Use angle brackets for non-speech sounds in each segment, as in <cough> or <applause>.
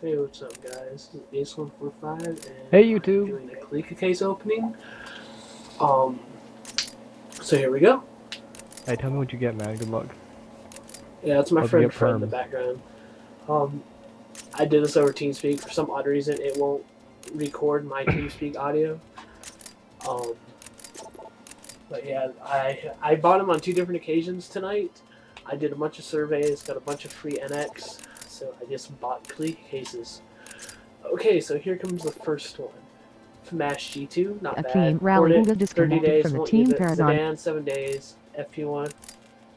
Hey, what's up, guys? This is Ace145, and Hey, I'm YouTube. doing the Kalika case opening. Um, so here we go. Hey, tell me what you get, man. Good luck. Yeah, that's my Hope friend in the background. Um, I did this over TeamSpeak. For some odd reason, it won't record my <coughs> TeamSpeak audio. Um, but yeah, I I bought them on two different occasions tonight. I did a bunch of surveys, got a bunch of free NX, so I just bought Kalika cases. Okay, so here comes the first one. Smash G2, not A bad. team rally Hornet, Uga 30 disconnected days, from the won't team use it. Paragon. Sedan, 7 days. FP1.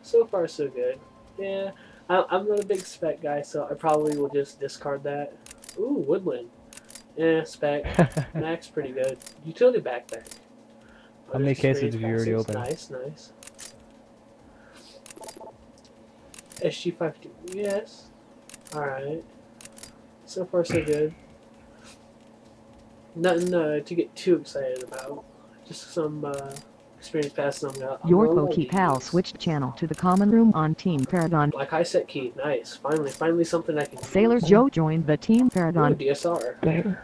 So far, so good. Yeah, I, I'm not a big spec guy, so I probably will just discard that. Ooh, Woodland. Yeah, spec. <laughs> Max, pretty good. Utility backpack. How many cases experience have you already passes. opened? Nice, nice. SG52. Yes. Alright. So far, so good. Nothing uh, to get too excited about. Just some uh, experience passes I'm gonna. Your gonna love Pokepal switched channel to the common room on Team Paragon. Like high set key, nice. Finally, finally something I can. Sailor use. Joe joined the Team Ooh, Paragon. DSR.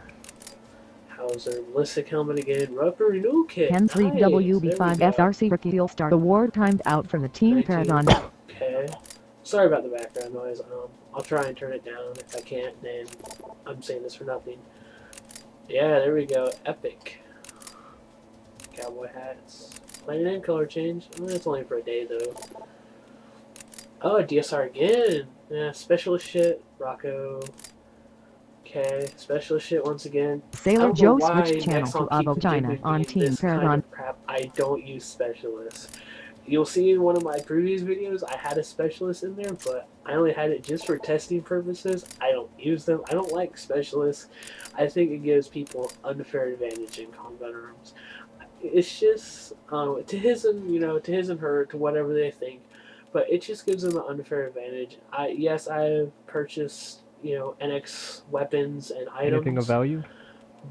Hauser, ballistic helmet again, rubber renewal kit. Ken Nice. There we 3WB5 go. FRC Rookie All Star Award timed out from the Team 19. Paragon. Okay. Sorry about the background noise. Um, I'll try and turn it down. If I can't, then I'm saying this for nothing. Yeah, there we go. Epic. Cowboy hats. Plain and color change. Oh, it's only for a day though. Oh, DSR again. Yeah, specialist shit. Rocco. Okay, specialist shit once again. Sailor Joe switched channel Nexon to Avo China on Team this kind Paragon. of crap. I don't use specialists. You'll see in one of my previous videos, I had a specialist in there, but I only had it just for testing purposes. I don't use them. I don't like specialists. I think it gives people unfair advantage in Combat Arms. It's just um, to his and you know to his and her to whatever they think, but it just gives them an unfair advantage. I yes, I have purchased you know NX weapons and items Anything of value?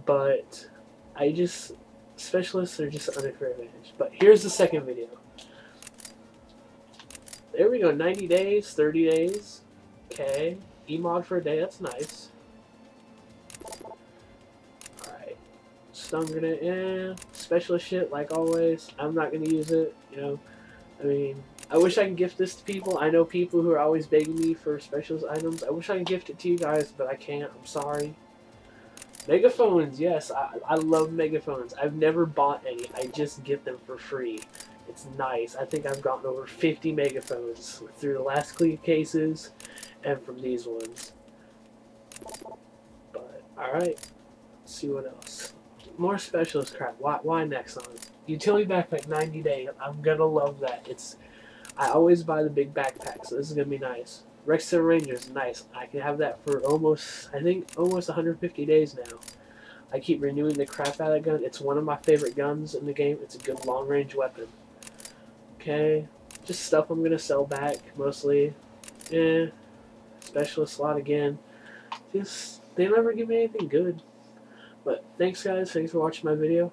but I just specialists are just an unfair advantage. But here's the second video. There we go, 90 days, 30 days. Okay. Emod for a day, that's nice. Alright. Stun grenade, yeah. Specialist shit, like always. I'm not gonna use it, you know. I mean, I wish I could gift this to people. I know people who are always begging me for specialist items. I wish I could gift it to you guys, but I can't. I'm sorry. Megaphones, yes, I, I love megaphones. I've never bought any. I just get them for free. It's nice. I think I've gotten over 50 megaphones through the last cleat cases and from these ones. But alright, see what else. More specialist crap. Why why Nexon? Utility backpack 90 day. I'm gonna love that. It's I always buy the big backpack, so this is gonna be nice. Rexton Rangers, nice. I can have that for almost, I think, almost 150 days now. I keep renewing the crap out of that gun. It's one of my favorite guns in the game. It's a good long range weapon. Okay, just stuff I'm gonna sell back mostly. Eh, specialist slot again. Just they never give me anything good. But thanks guys. Thanks for watching my video.